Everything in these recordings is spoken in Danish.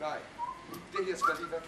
Nein. Der hier ist Berliner.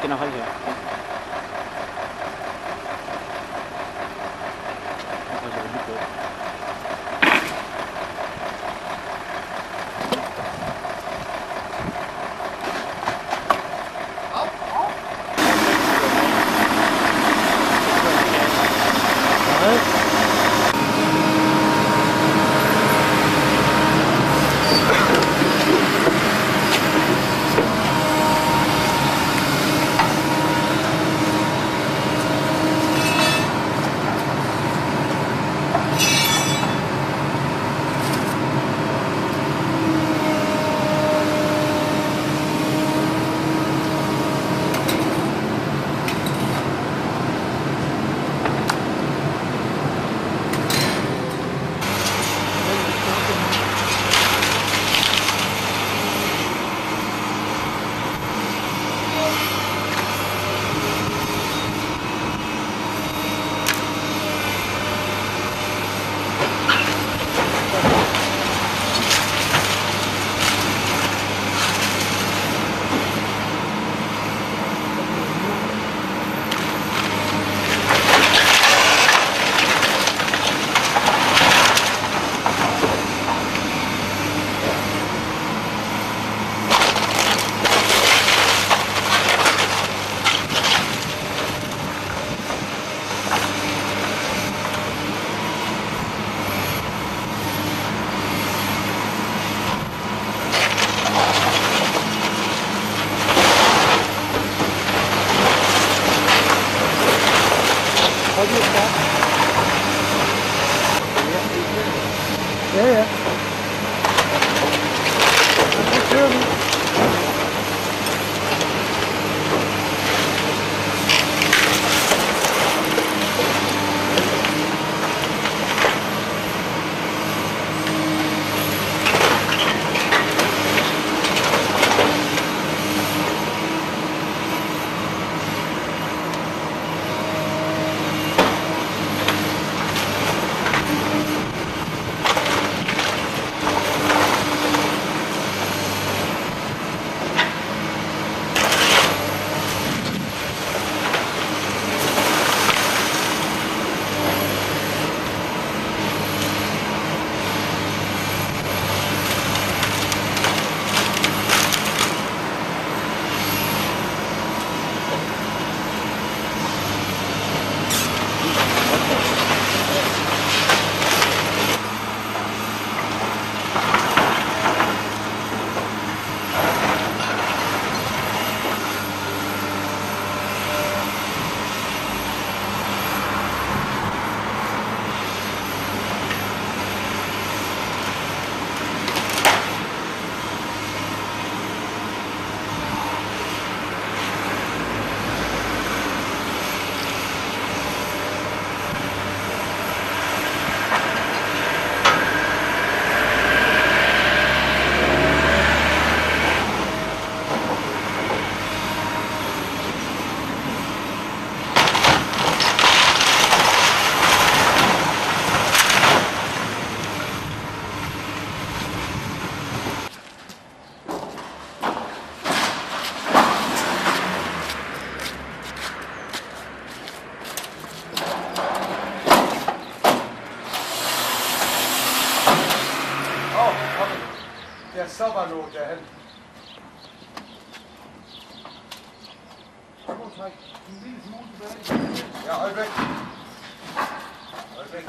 不能喝酒。der Sabberlot, der Hemd. Ja, halt weg. Halt weg.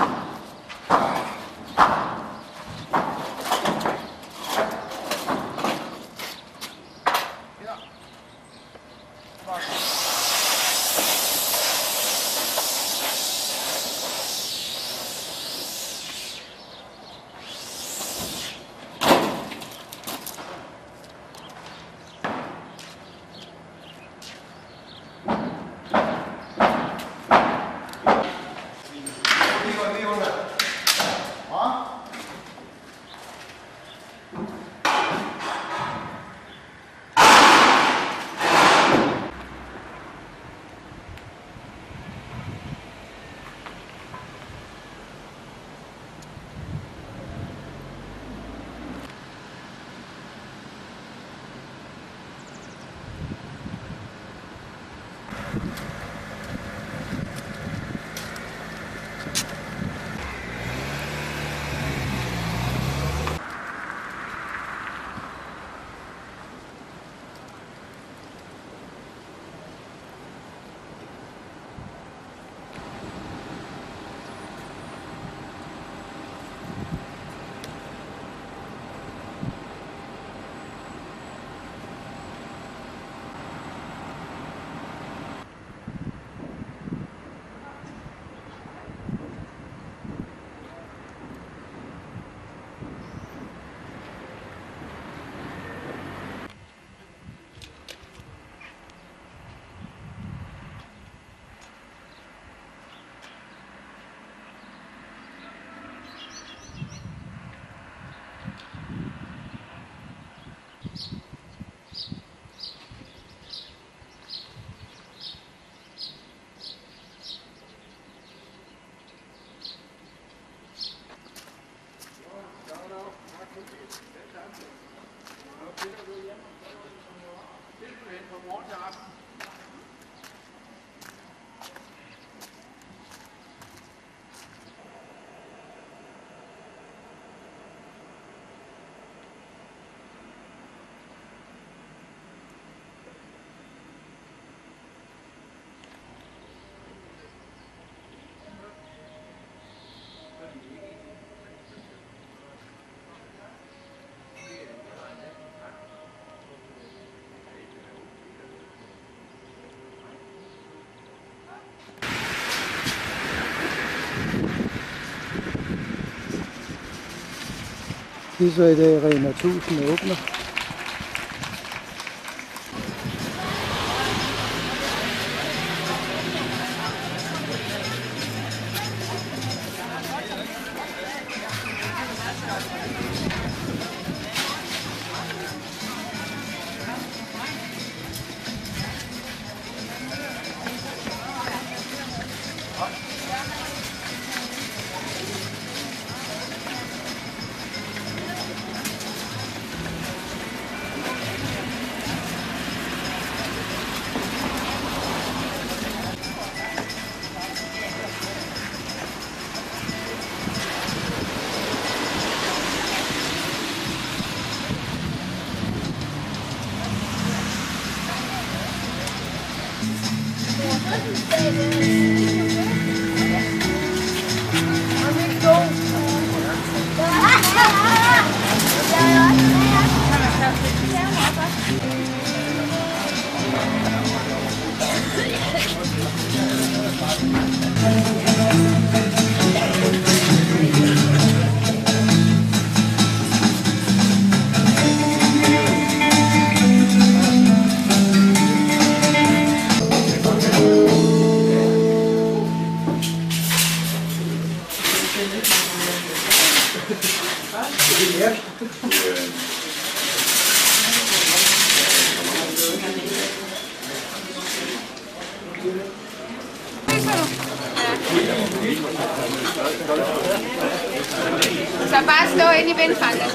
Lige så i dag Rema 1000 åbner.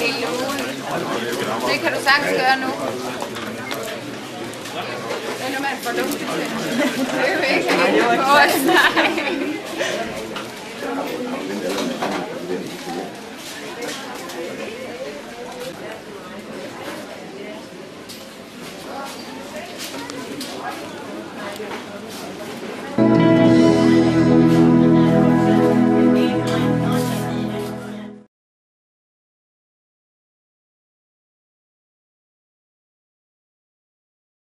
hele ugen. Det kan du sagtens gøre nu. Det er når man får lugtet til. Det er jo ikke helt på os.